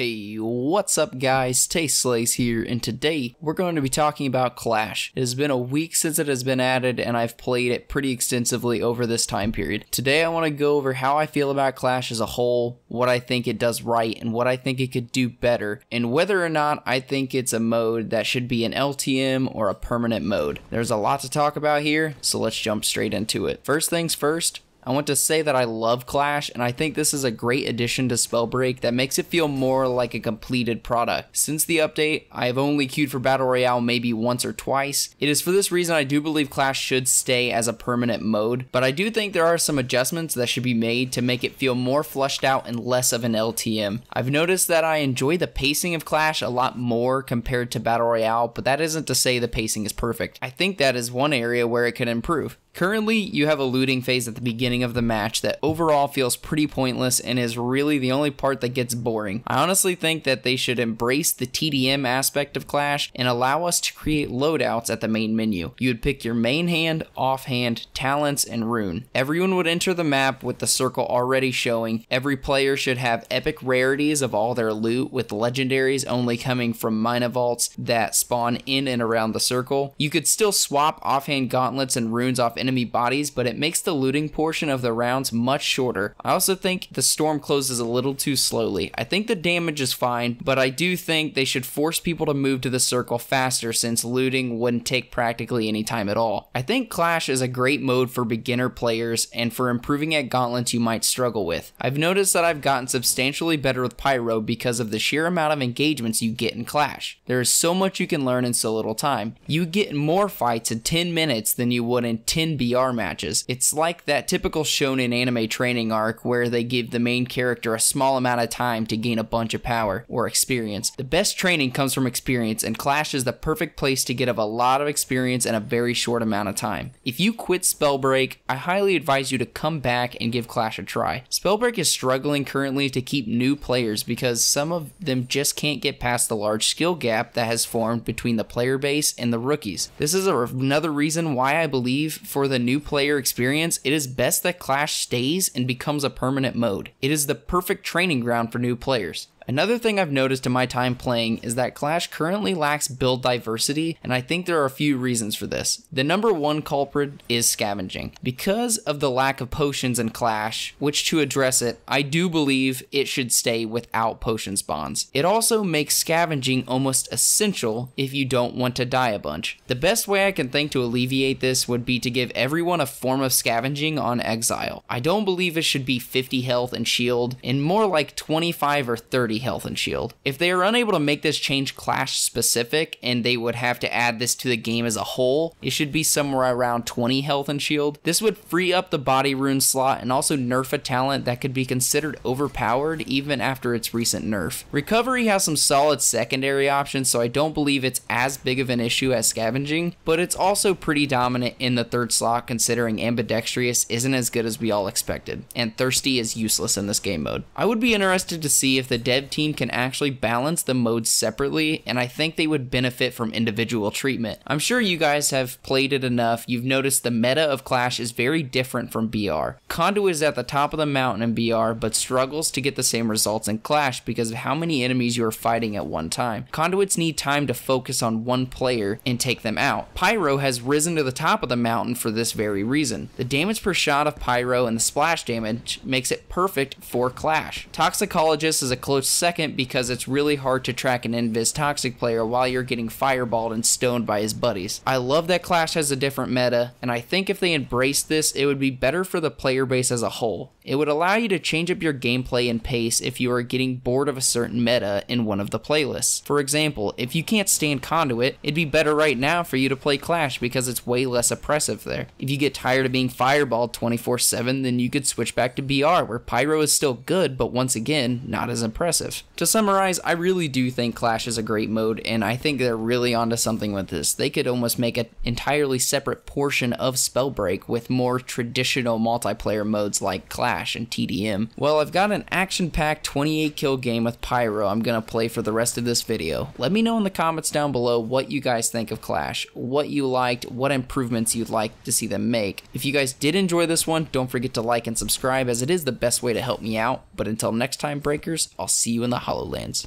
Hey, what's up guys? TaySlayz here, and today we're going to be talking about Clash. It has been a week since it has been added, and I've played it pretty extensively over this time period. Today I want to go over how I feel about Clash as a whole, what I think it does right, and what I think it could do better, and whether or not I think it's a mode that should be an LTM or a permanent mode. There's a lot to talk about here, so let's jump straight into it. First things first, I want to say that I love Clash, and I think this is a great addition to Spellbreak that makes it feel more like a completed product. Since the update, I have only queued for Battle Royale maybe once or twice. It is for this reason I do believe Clash should stay as a permanent mode, but I do think there are some adjustments that should be made to make it feel more flushed out and less of an LTM. I've noticed that I enjoy the pacing of Clash a lot more compared to Battle Royale, but that isn't to say the pacing is perfect. I think that is one area where it could improve. Currently, you have a looting phase at the beginning of the match that overall feels pretty pointless and is really the only part that gets boring. I honestly think that they should embrace the TDM aspect of Clash and allow us to create loadouts at the main menu. You would pick your main hand, offhand, talents, and rune. Everyone would enter the map with the circle already showing. Every player should have epic rarities of all their loot, with legendaries only coming from mina vaults that spawn in and around the circle. You could still swap offhand gauntlets and runes off enemy bodies, but it makes the looting portion of the rounds much shorter. I also think the storm closes a little too slowly. I think the damage is fine, but I do think they should force people to move to the circle faster since looting wouldn't take practically any time at all. I think Clash is a great mode for beginner players and for improving at gauntlets you might struggle with. I've noticed that I've gotten substantially better with Pyro because of the sheer amount of engagements you get in Clash. There is so much you can learn in so little time. You get more fights in 10 minutes than you would in 10 BR matches. It's like that typical shonen anime training arc where they give the main character a small amount of time to gain a bunch of power or experience. The best training comes from experience, and Clash is the perfect place to get a lot of experience in a very short amount of time. If you quit Spellbreak, I highly advise you to come back and give Clash a try. Spellbreak is struggling currently to keep new players because some of them just can't get past the large skill gap that has formed between the player base and the rookies. This is another reason why I believe for for the new player experience, it is best that Clash stays and becomes a permanent mode. It is the perfect training ground for new players. Another thing I've noticed in my time playing is that Clash currently lacks build diversity, and I think there are a few reasons for this. The number one culprit is scavenging. Because of the lack of potions in Clash, which to address it, I do believe it should stay without potion spawns. It also makes scavenging almost essential if you don't want to die a bunch. The best way I can think to alleviate this would be to give everyone a form of scavenging on Exile. I don't believe it should be 50 health and shield, and more like 25 or 30 health and shield. If they are unable to make this change Clash specific and they would have to add this to the game as a whole, it should be somewhere around 20 health and shield. This would free up the body rune slot and also nerf a talent that could be considered overpowered even after its recent nerf. Recovery has some solid secondary options, so I don't believe it's as big of an issue as scavenging, but it's also pretty dominant in the third slot considering ambidextrous isn't as good as we all expected, and thirsty is useless in this game mode. I would be interested to see if the dev team can actually balance the modes separately, and I think they would benefit from individual treatment. I'm sure you guys have played it enough, you've noticed the meta of Clash is very different from BR. Conduit is at the top of the mountain in BR, but struggles to get the same results in Clash because of how many enemies you are fighting at one time. Conduits need time to focus on one player and take them out. Pyro has risen to the top of the mountain for this very reason. The damage per shot of Pyro and the splash damage makes it perfect for Clash. Toxicologist is a close second because it's really hard to track an Invis Toxic player while you're getting fireballed and stoned by his buddies. I love that Clash has a different meta, and I think if they embrace this, it would be better for the player base as a whole. It would allow you to change up your gameplay and pace if you are getting bored of a certain meta in one of the playlists. For example, if you can't stand Conduit, it'd be better right now for you to play Clash because it's way less oppressive there. If you get tired of being fireballed 24 7, then you could switch back to BR, where Pyro is still good, but once again, not as impressive. To summarize, I really do think Clash is a great mode, and I think they're really onto something with this. They could almost make an entirely separate portion of Spellbreak with more traditional multiplayer modes like Clash and TDM. Well, I've got an action-packed 28 kill game with Pyro I'm gonna play for the rest of this video. Let me know in the comments down below what you guys think of Clash, what you liked, what improvements you'd like to see them make. If you guys did enjoy this one, don't forget to like and subscribe as it is the best way to help me out. But until next time, Breakers, I'll see see you in the Hollowlands.